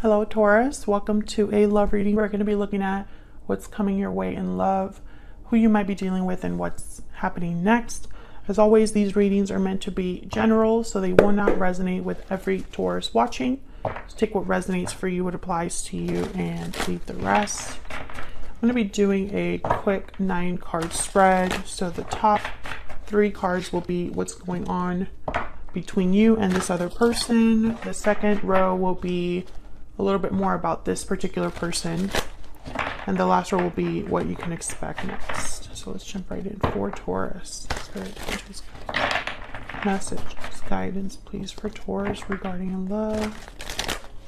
Hello, Taurus. Welcome to a love reading. We're going to be looking at what's coming your way in love, who you might be dealing with, and what's happening next. As always, these readings are meant to be general, so they will not resonate with every Taurus watching. Just take what resonates for you, what applies to you, and leave the rest. I'm going to be doing a quick nine card spread. So the top three cards will be what's going on between you and this other person. The second row will be a little bit more about this particular person. And the last row will be what you can expect next. So let's jump right in for Taurus. Message, guidance, please, for Taurus regarding love,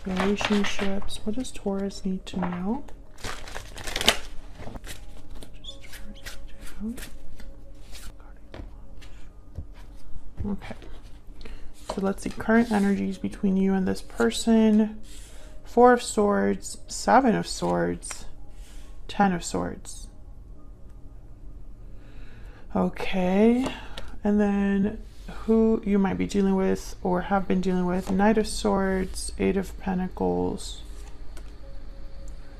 relationships. What does Taurus need to know? Okay. So let's see current energies between you and this person. Four of Swords, Seven of Swords, Ten of Swords. Okay. And then who you might be dealing with or have been dealing with. Knight of Swords, Eight of Pentacles,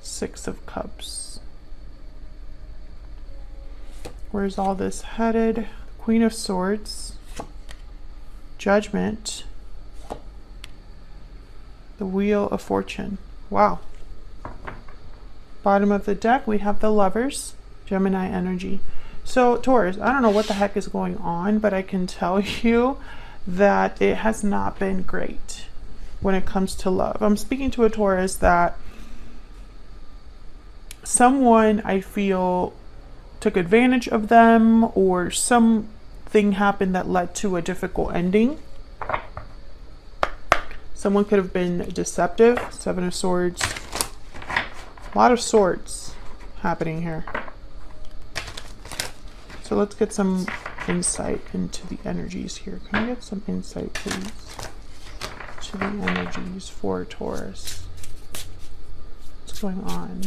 Six of Cups. Where's all this headed? Queen of Swords, Judgment, the Wheel of Fortune. Wow. Bottom of the deck, we have the Lovers, Gemini energy. So, Taurus, I don't know what the heck is going on, but I can tell you that it has not been great when it comes to love. I'm speaking to a Taurus that someone I feel took advantage of them or something happened that led to a difficult ending. Someone could have been deceptive. Seven of Swords. A lot of swords happening here. So let's get some insight into the energies here. Can I get some insight, please, to the energies for Taurus? What's going on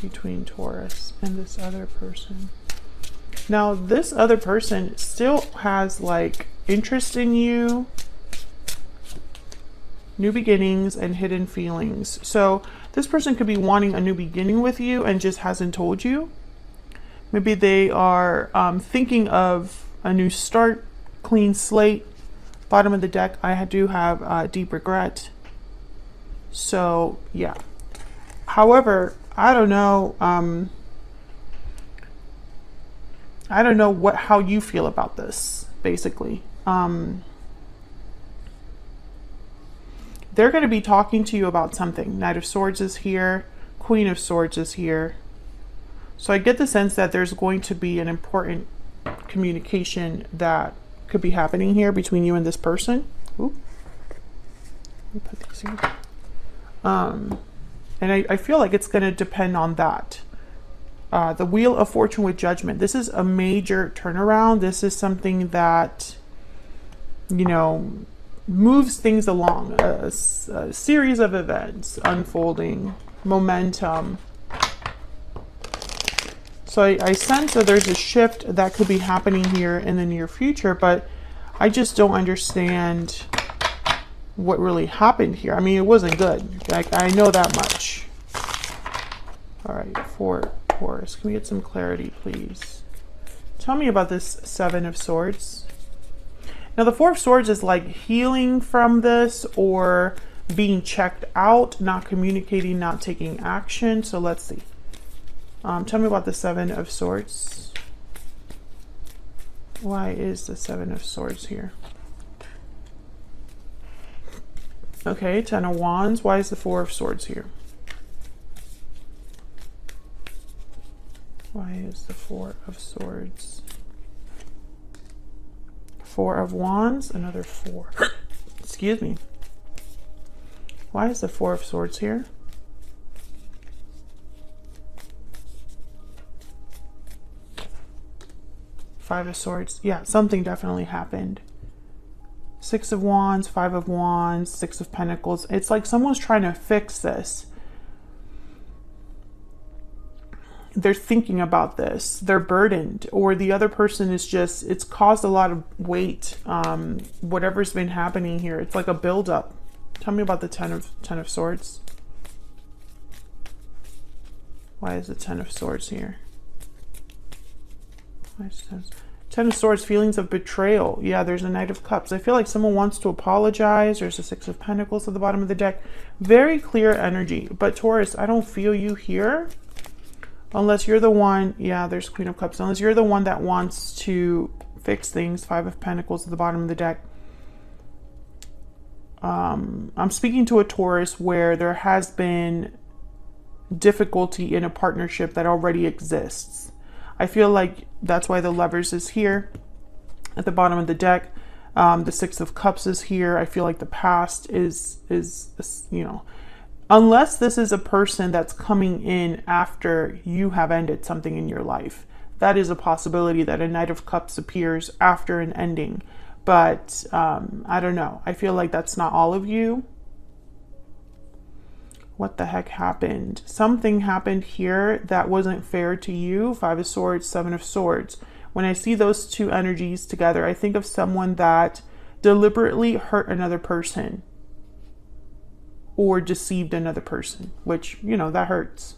between Taurus and this other person? Now, this other person still has like interest in you, new beginnings, and hidden feelings. So, this person could be wanting a new beginning with you and just hasn't told you. Maybe they are um, thinking of a new start, clean slate. Bottom of the deck, I do have uh, deep regret. So, yeah. However, I don't know. Um, I don't know what how you feel about this. Basically, um, they're going to be talking to you about something. Knight of Swords is here. Queen of Swords is here. So I get the sense that there's going to be an important communication that could be happening here between you and this person. Ooh. Put these here. Um, and I, I feel like it's going to depend on that. Uh, the Wheel of Fortune with Judgment. This is a major turnaround. This is something that, you know, moves things along. A, a series of events unfolding, momentum. So I, I sense that there's a shift that could be happening here in the near future, but I just don't understand what really happened here. I mean, it wasn't good. Like, I know that much. All right, for Taurus, can we get some clarity, please? Tell me about this Seven of Swords. Now, the Four of Swords is like healing from this or being checked out, not communicating, not taking action. So let's see. Um, tell me about the Seven of Swords. Why is the Seven of Swords here? Okay, Ten of Wands. Why is the Four of Swords here? Why is the Four of Swords? Four of Wands, another four. Excuse me. Why is the Four of Swords here? Five of Swords. Yeah, something definitely happened. Six of Wands, Five of Wands, Six of Pentacles. It's like someone's trying to fix this. They're thinking about this. They're burdened, or the other person is just, it's caused a lot of weight. Um, whatever's been happening here, it's like a buildup. Tell me about the Ten of, ten of Swords. Why is the Ten of Swords here? Ten of Swords, feelings of betrayal. Yeah, there's a Knight of Cups. I feel like someone wants to apologize. There's a Six of Pentacles at the bottom of the deck. Very clear energy. But Taurus, I don't feel you here. Unless you're the one, yeah, there's Queen of Cups. Unless you're the one that wants to fix things. Five of Pentacles at the bottom of the deck. Um, I'm speaking to a Taurus where there has been difficulty in a partnership that already exists. I feel like that's why the lovers is here at the bottom of the deck. Um, the six of cups is here. I feel like the past is, is, is, you know, unless this is a person that's coming in after you have ended something in your life. That is a possibility that a Knight of Cups appears after an ending. But um, I don't know. I feel like that's not all of you. What the heck happened? Something happened here that wasn't fair to you. Five of Swords, Seven of Swords. When I see those two energies together, I think of someone that deliberately hurt another person or deceived another person, which, you know, that hurts.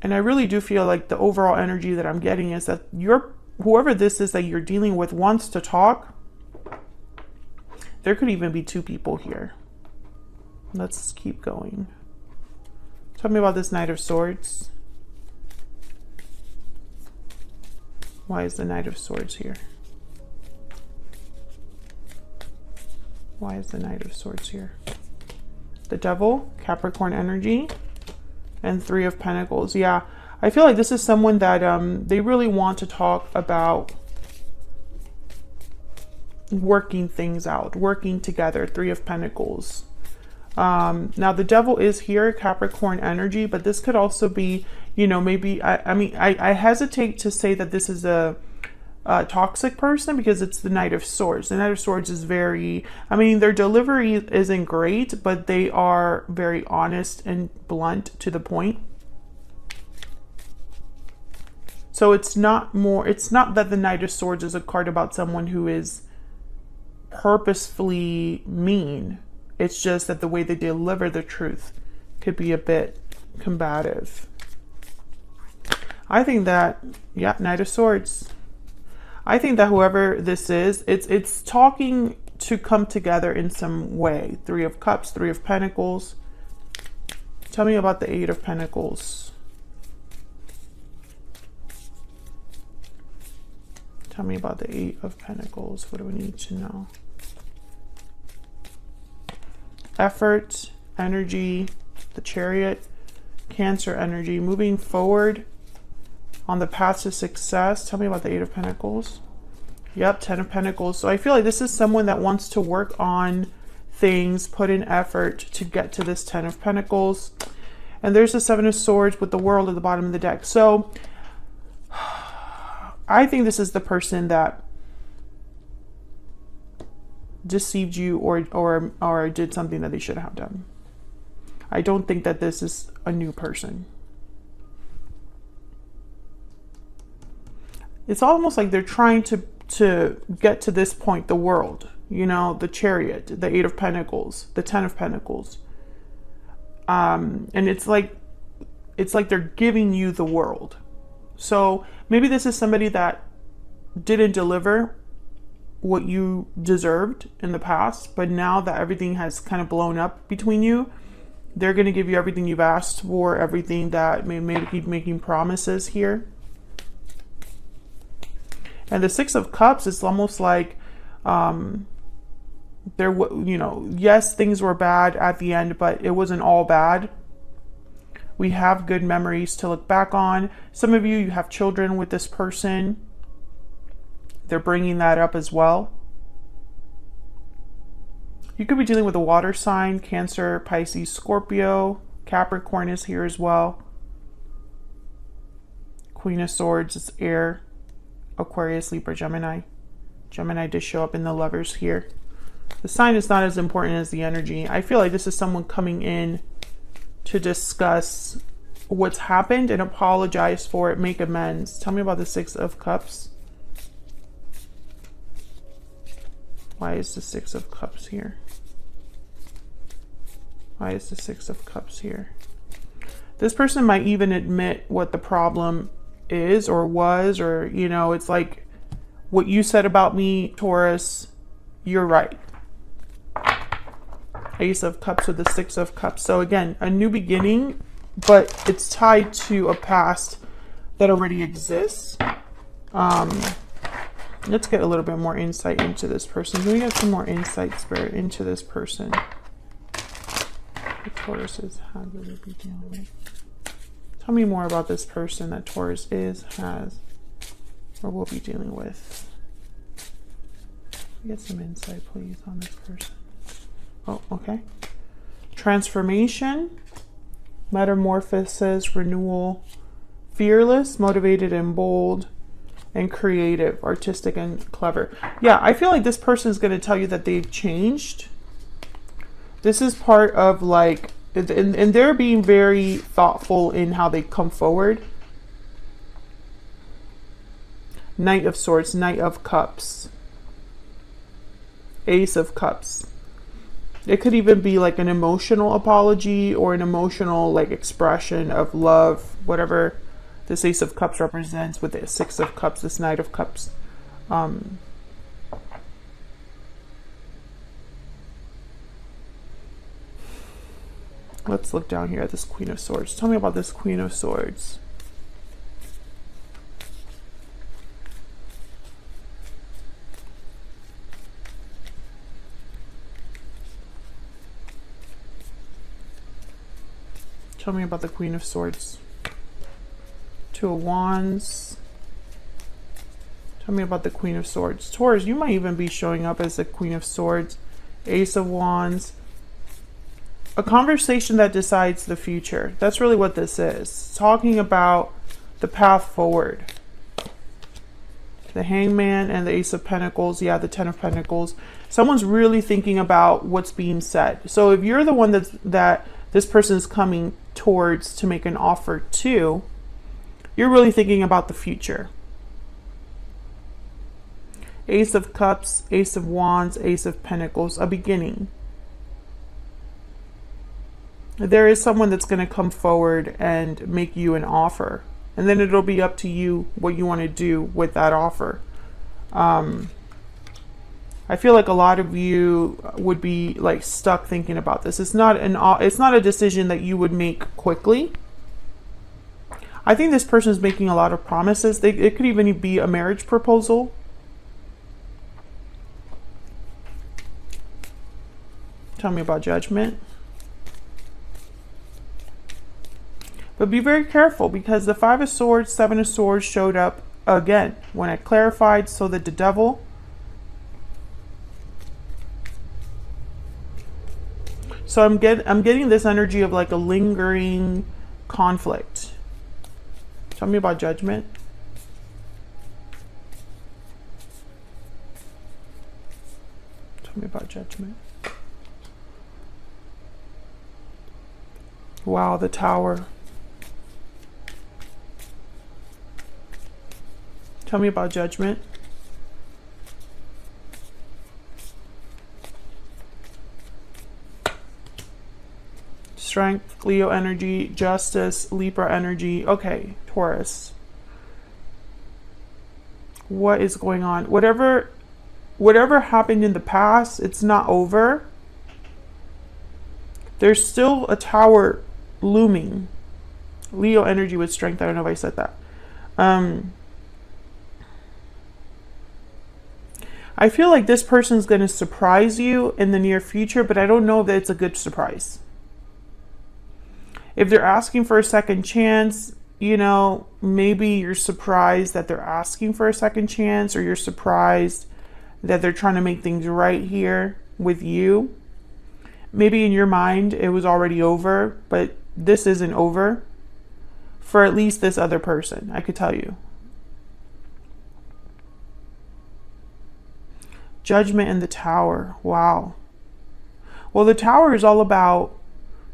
And I really do feel like the overall energy that I'm getting is that you're whoever this is that you're dealing with wants to talk. There could even be two people here. Let's keep going. Tell me about this Knight of Swords. Why is the Knight of Swords here? Why is the Knight of Swords here? The Devil, Capricorn energy and Three of Pentacles. Yeah, I feel like this is someone that um, they really want to talk about working things out, working together. Three of Pentacles. Um, now the devil is here, Capricorn energy, but this could also be, you know, maybe, I, I mean, I, I hesitate to say that this is a, uh, toxic person because it's the Knight of Swords. The Knight of Swords is very, I mean, their delivery isn't great, but they are very honest and blunt to the point. So it's not more, it's not that the Knight of Swords is a card about someone who is purposefully mean. It's just that the way they deliver the truth could be a bit combative. I think that, yeah, Knight of Swords. I think that whoever this is, it's it's talking to come together in some way. Three of Cups, Three of Pentacles. Tell me about the Eight of Pentacles. Tell me about the Eight of Pentacles. What do we need to know? Effort, energy, the Chariot, Cancer energy, moving forward on the path to success. Tell me about the Eight of Pentacles. Yep, Ten of Pentacles. So I feel like this is someone that wants to work on things, put in effort to get to this Ten of Pentacles. And there's the Seven of Swords with the World at the bottom of the deck. So I think this is the person that deceived you or or or did something that they should have done. I don't think that this is a new person. it's almost like they're trying to to get to this point the world you know the chariot the eight of pentacles the ten of pentacles um and it's like it's like they're giving you the world so maybe this is somebody that didn't deliver what you deserved in the past but now that everything has kind of blown up between you they're going to give you everything you've asked for everything that may maybe keep making promises here and the Six of Cups is almost like um, there, you know, yes, things were bad at the end, but it wasn't all bad. We have good memories to look back on. Some of you, you have children with this person. They're bringing that up as well. You could be dealing with a water sign, Cancer, Pisces, Scorpio. Capricorn is here as well. Queen of Swords is air. Aquarius, Libra, Gemini. Gemini did show up in the lovers here. The sign is not as important as the energy. I feel like this is someone coming in to discuss what's happened and apologize for it, make amends. Tell me about the Six of Cups. Why is the Six of Cups here? Why is the Six of Cups here? This person might even admit what the problem is or was, or, you know, it's like what you said about me, Taurus, you're right. Ace of Cups with the Six of Cups. So again, a new beginning, but it's tied to a past that already exists. Um, let's get a little bit more insight into this person. Can we get some more insight, Spirit, into this person? The Taurus is how they be dealing with? Tell me more about this person that Taurus is, has, or will be dealing with. Get some insight, please, on this person. Oh, okay. Transformation, metamorphosis, renewal, fearless, motivated, and bold, and creative, artistic, and clever. Yeah, I feel like this person is going to tell you that they've changed. This is part of like, and, and they're being very thoughtful in how they come forward. Knight of Swords, Knight of Cups, Ace of Cups. It could even be like an emotional apology or an emotional like expression of love, whatever this Ace of Cups represents with the Six of Cups, this Knight of Cups. Um, let's look down here at this Queen of Swords. Tell me about this Queen of Swords. Tell me about the Queen of Swords. Two of Wands. Tell me about the Queen of Swords. Taurus, you might even be showing up as the Queen of Swords. Ace of Wands. A conversation that decides the future. That's really what this is. Talking about the path forward. The Hangman and the Ace of Pentacles. Yeah, the Ten of Pentacles. Someone's really thinking about what's being said. So if you're the one that's, that this person is coming towards to make an offer to, you're really thinking about the future. Ace of Cups, Ace of Wands, Ace of Pentacles, a beginning. There is someone that's going to come forward and make you an offer. And then it'll be up to you what you want to do with that offer. Um, I feel like a lot of you would be like stuck thinking about this. It's not an it's not a decision that you would make quickly. I think this person is making a lot of promises. They, it could even be a marriage proposal. Tell me about judgment. But be very careful because the Five of Swords, Seven of Swords showed up again when I clarified so that the devil So I'm get I'm getting this energy of like a lingering conflict. Tell me about judgment. Tell me about judgment. Wow, the tower. Tell me about judgment. Strength, Leo energy, justice, Libra energy. Okay, Taurus. What is going on? Whatever whatever happened in the past, it's not over. There's still a tower looming. Leo energy with strength. I don't know if I said that. Um, I feel like this person's going to surprise you in the near future, but I don't know that it's a good surprise. If they're asking for a second chance, you know, maybe you're surprised that they're asking for a second chance or you're surprised that they're trying to make things right here with you. Maybe in your mind it was already over, but this isn't over for at least this other person, I could tell you. Judgment in the Tower. Wow. Well, the Tower is all about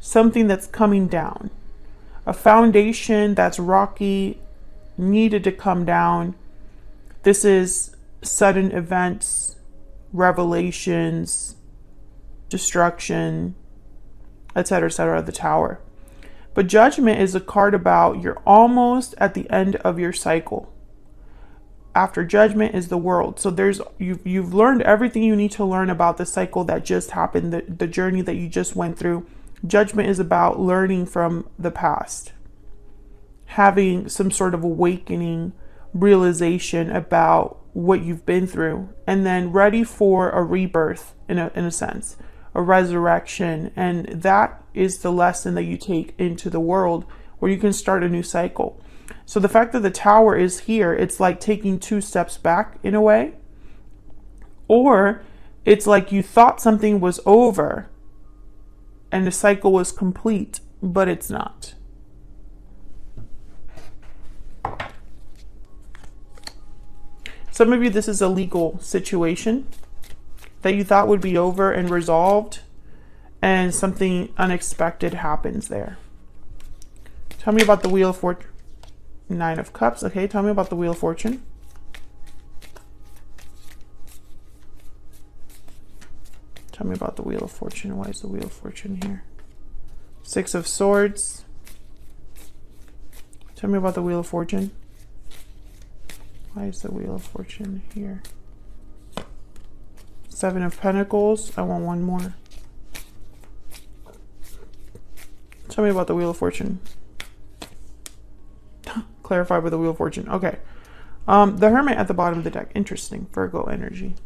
something that's coming down, a foundation that's rocky, needed to come down. This is sudden events revelations, destruction, etc., etc., the tower. But judgment is a card about you're almost at the end of your cycle. After judgment is the world. So there's you've you've learned everything you need to learn about the cycle that just happened, the, the journey that you just went through. Judgment is about learning from the past, having some sort of awakening realization about what you've been through, and then ready for a rebirth in a in a sense a resurrection. And that is the lesson that you take into the world where you can start a new cycle. So the fact that the tower is here, it's like taking two steps back in a way. Or it's like you thought something was over and the cycle was complete, but it's not. Some of you, this is a legal situation that you thought would be over and resolved, and something unexpected happens there. Tell me about the Wheel of Fortune. Nine of Cups. Okay, tell me about the Wheel of Fortune. Tell me about the Wheel of Fortune. Why is the Wheel of Fortune here? Six of Swords. Tell me about the Wheel of Fortune. Why is the Wheel of Fortune here? Seven of Pentacles. I want one more. Tell me about the Wheel of Fortune. Clarify with the Wheel of Fortune. Okay. Um, the Hermit at the bottom of the deck. Interesting. Virgo energy.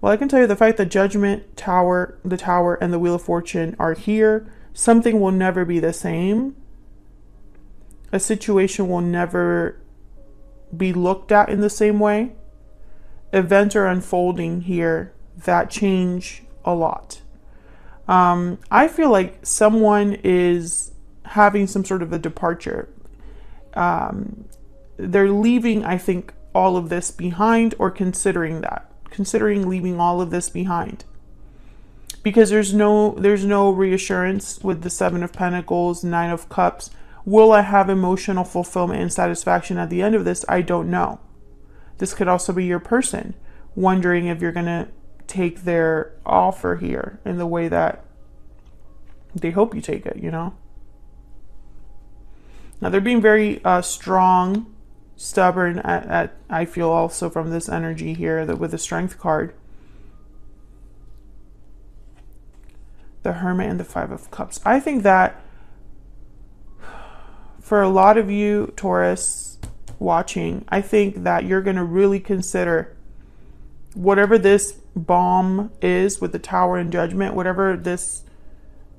Well, I can tell you the fact that Judgment, Tower, the Tower, and the Wheel of Fortune are here, something will never be the same. A situation will never be looked at in the same way events are unfolding here that change a lot. Um, I feel like someone is having some sort of a departure. Um, they're leaving, I think, all of this behind or considering that, considering leaving all of this behind. Because there's no there's no reassurance with the 7 of pentacles, 9 of cups. Will I have emotional fulfillment and satisfaction at the end of this? I don't know. This could also be your person wondering if you're going to take their offer here in the way that they hope you take it, you know? Now they're being very uh, strong, stubborn. At, at, I feel also from this energy here that with the Strength card, the Hermit and the Five of Cups. I think that for a lot of you Taurus watching, I think that you're going to really consider whatever this bomb is with the tower and judgment, whatever this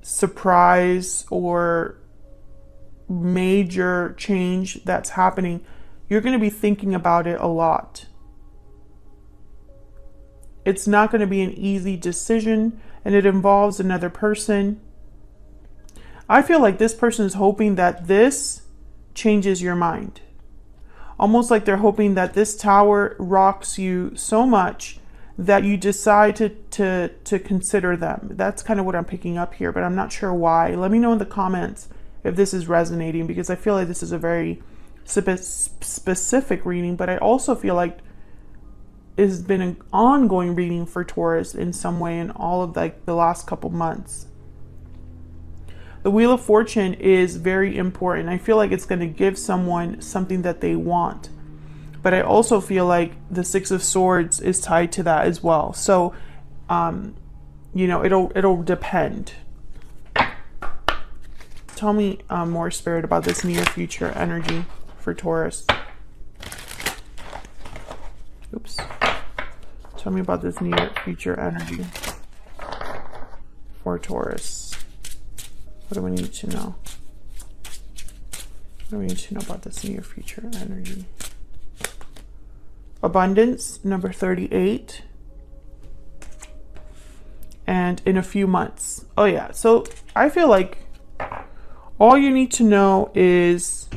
surprise or major change that's happening, you're going to be thinking about it a lot. It's not going to be an easy decision and it involves another person. I feel like this person is hoping that this changes your mind almost like they're hoping that this tower rocks you so much that you decide to, to, to consider them. That's kind of what I'm picking up here, but I'm not sure why. Let me know in the comments if this is resonating because I feel like this is a very spe specific reading, but I also feel like it's been an ongoing reading for Taurus in some way in all of like the last couple months. The Wheel of Fortune is very important. I feel like it's going to give someone something that they want. But I also feel like the Six of Swords is tied to that as well. So, um, you know, it'll it'll depend. Tell me um, more, Spirit, about this near future energy for Taurus. Oops. Tell me about this near future energy for Taurus. What do we need to know? What do we need to know about this near future energy? Abundance, number 38. And in a few months. Oh, yeah. So I feel like all you need to know is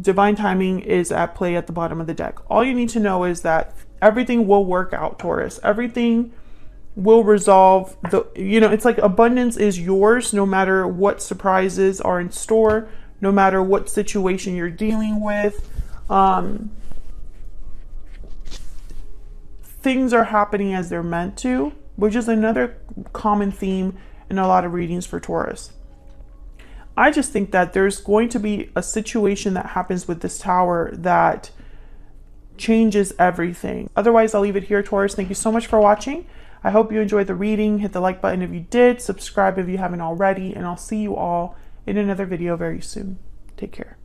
divine timing is at play at the bottom of the deck. All you need to know is that everything will work out, Taurus. Everything will resolve the you know it's like abundance is yours no matter what surprises are in store no matter what situation you're dealing with um things are happening as they're meant to, which is another common theme in a lot of readings for Taurus. I just think that there's going to be a situation that happens with this tower that changes everything. Otherwise, I'll leave it here, Taurus. Thank you so much for watching. I hope you enjoyed the reading. Hit the like button if you did, subscribe if you haven't already, and I'll see you all in another video very soon. Take care.